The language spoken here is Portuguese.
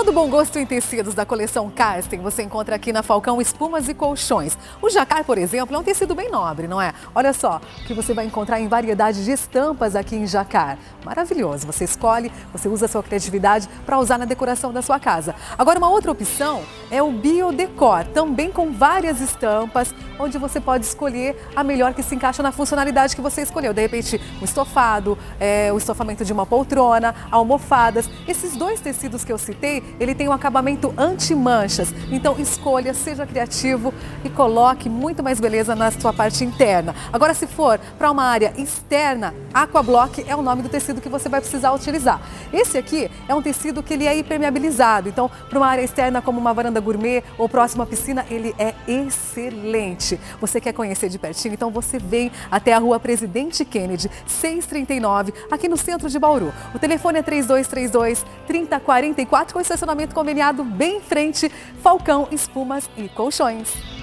Todo bom gosto em tecidos da coleção Karsten você encontra aqui na Falcão Espumas e Colchões. O jacar, por exemplo, é um tecido bem nobre, não é? Olha só o que você vai encontrar em variedade de estampas aqui em jacar. Maravilhoso. Você escolhe, você usa a sua criatividade para usar na decoração da sua casa. Agora, uma outra opção é o Biodecor, também com várias estampas, onde você pode escolher a melhor que se encaixa na funcionalidade que você escolheu. De repente, um estofado, é, o estofamento de uma poltrona, almofadas. Esses dois tecidos que eu citei ele tem um acabamento anti-manchas. Então escolha, seja criativo e coloque muito mais beleza na sua parte interna. Agora, se for para uma área externa, Aquablock é o nome do tecido que você vai precisar utilizar. Esse aqui é um tecido que ele é impermeabilizado. Então, para uma área externa como uma varanda gourmet ou próxima à piscina, ele é excelente. Você quer conhecer de pertinho? Então você vem até a rua Presidente Kennedy, 639, aqui no centro de Bauru. O telefone é 3232 3044 com estacionamento conveniado bem em frente, Falcão Espumas e Colchões.